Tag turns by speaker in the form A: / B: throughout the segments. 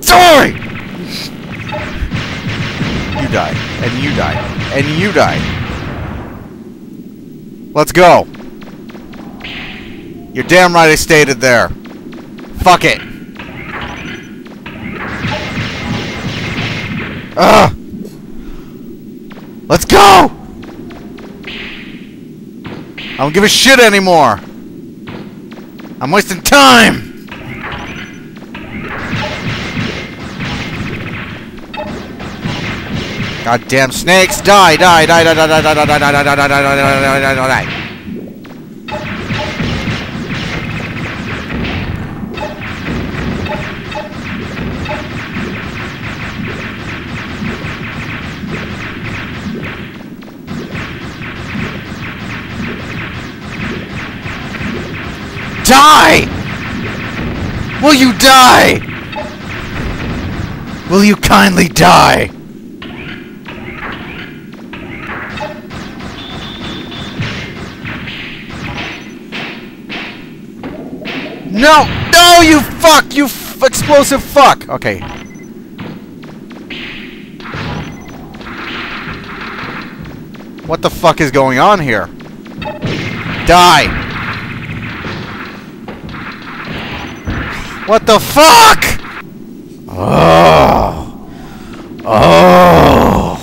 A: Die! You die. And you die. And you die. Let's go. You're damn right I stayed there. Fuck it. Ugh. Let's go! I don't give a shit anymore. I'm wasting time. Goddamn snakes! Die! Die! Die! Die! Die! Die! Die! Die! Die! Die! Die! Die! Die! Die! Die! Die! Die! Die! Will you die? Will you kindly die? No! No, you fuck! You explosive fuck! Okay. What the fuck is going on here? Die! What the fuck? Oh. Oh.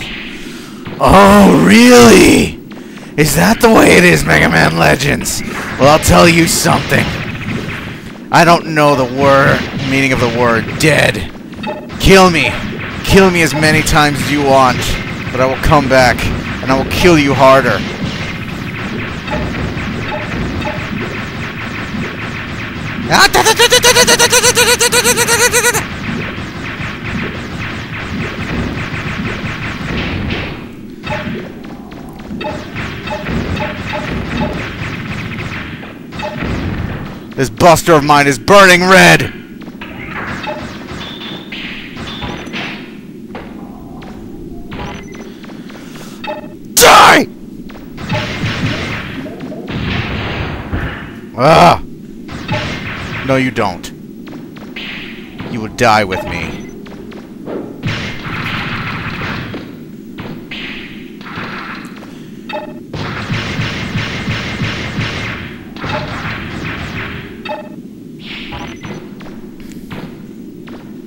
A: Oh, really? Is that the way it is, Mega Man Legends? Well, I'll tell you something. I don't know the word meaning of the word dead. Kill me. Kill me as many times as you want, but I will come back and I will kill you harder. This buster of mine is burning red! Die! Ah! No, you don't. You will die with me.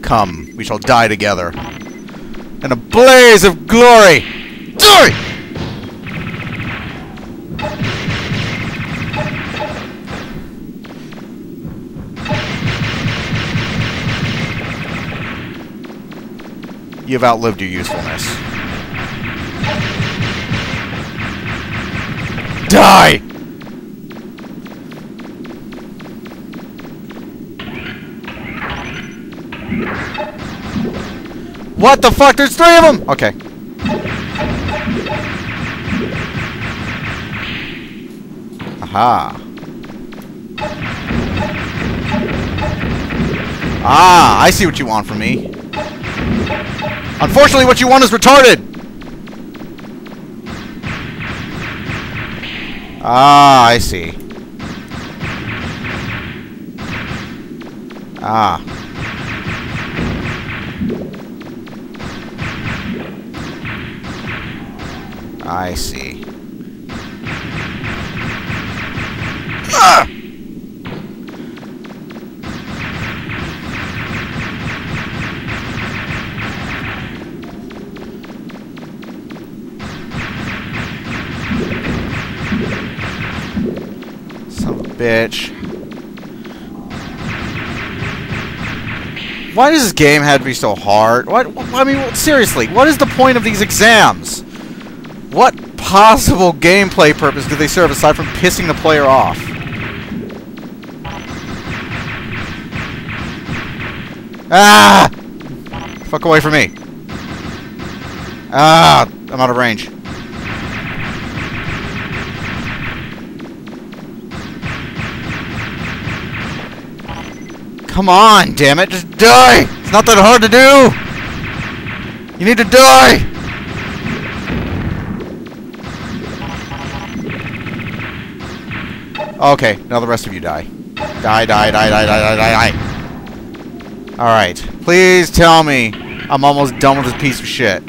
A: Come, we shall die together. In a blaze of glory! Die! You've outlived your usefulness. Die! What the fuck? There's three of them! Okay. Aha. Ah, I see what you want from me. Unfortunately, what you want is retarded! Ah, I see. Ah. I see. Ah! A bitch. Why does this game have to be so hard? What? I mean, seriously, what is the point of these exams? What possible gameplay purpose do they serve aside from pissing the player off? Ah! Fuck away from me. Ah! I'm out of range. Come on, damn it, just die! It's not that hard to do! You need to die! Okay, now the rest of you die. Die, die, die, die, die, die, die, die. Alright. Please tell me I'm almost done with this piece of shit.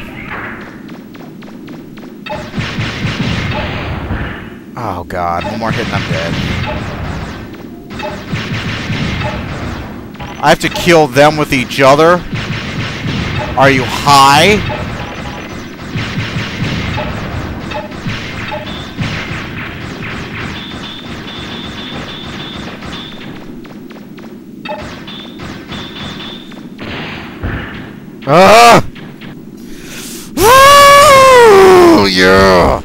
A: Oh god, one more hit and I'm dead. I have to kill them with each other? Are you high? Ah! Woo! Yeah!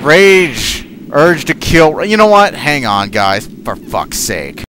A: Rage, urge to kill. You know what? Hang on, guys. For fuck's sake.